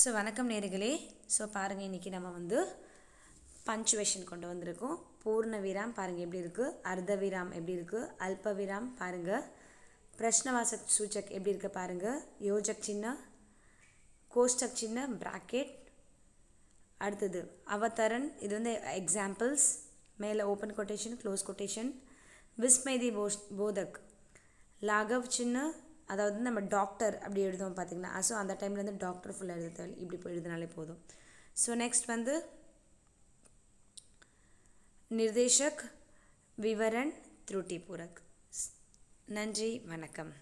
So வணக்கம் நேர்களே. So பாருங்கள் இன்றைக்கி நம்ம வந்து பஞ்சுவேஷன் கொண்டு வந்திருக்கோம். பூர்ண விராம் பாருங்கள் எப்படி இருக்குது அர்த்த விராம் எப்படி இருக்குது அல்ப விராம் பாருங்கள் பிரஷ்னவாசக் சூச்சக் எப்படி இருக்குது பாருங்கள் யோஜக் சின்ன கோஷ்டக் சின்ன ப்ராக்கெட் அடுத்தது அவதரன் இது வந்து எக்ஸாம்பிள்ஸ் மேலே ஓப்பன் கொட்டேஷன் க்ளோஸ் கொட்டேஷன் விஸ்மைதி போஷ் போதக். லாகவ் சின்ன அதாவது நம்ம டாக்டர் அப்படி எழுதுவோம் பார்த்தீங்கன்னா ஸோ அந்த டைமில் வந்து டாக்டர் ஃபுல்லாக எழுத தேவை இப்படி போய் எழுதினாலே போதும். ஸோ நெக்ஸ்ட் வந்து நிர்தேஷக் விவரன் த்ருட்டி பூரக் நன்றி வணக்கம்.